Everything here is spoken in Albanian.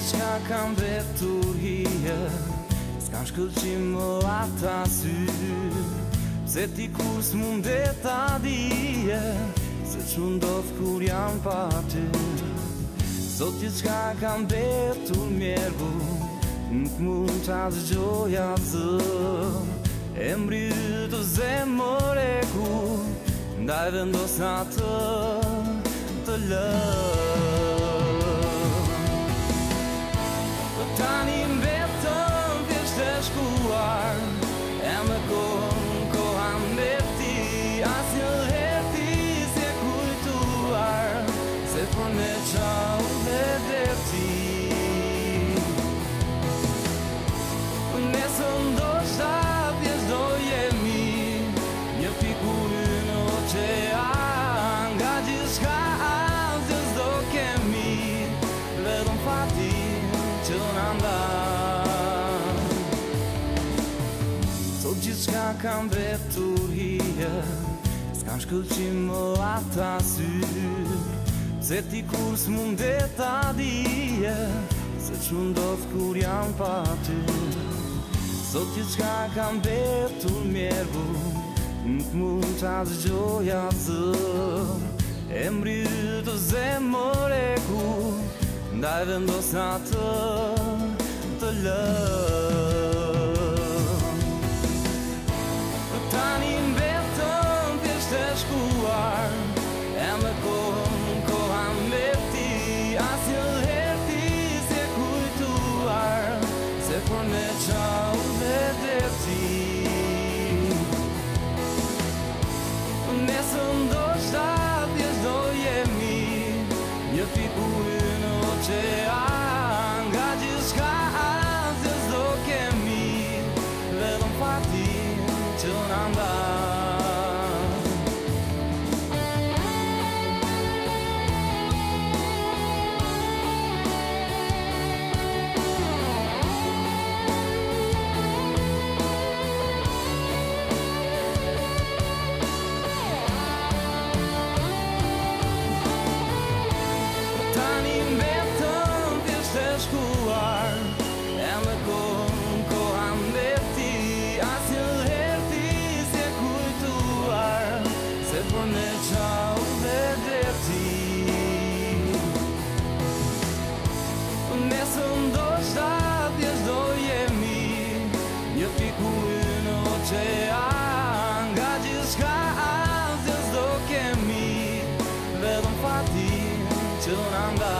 Gjithka kam vetur hije, Ska në shkëllqim më latë asy Se ti kur mundet ta dhije Se që ndodhë kur jam pa ty. Sot gjithka kam vetur mjerë Nuk mund të asë gjoja zë E mbry të zemë më reku Ndaj vendosë në të të lëmë kanda Tot gjithë shka kam vetur hië Ska në shkëllë që më ata syr Se ti kur së ta dije Se që ndodhë kur jam ty Tot gjithë shka kam vetur mjerbu Në të mund të asë gjoja zë E mbri dhë të zemë më reku Ndaj vendos në atër tormentor. shka asë zdo kemi Vedëm fati që në nga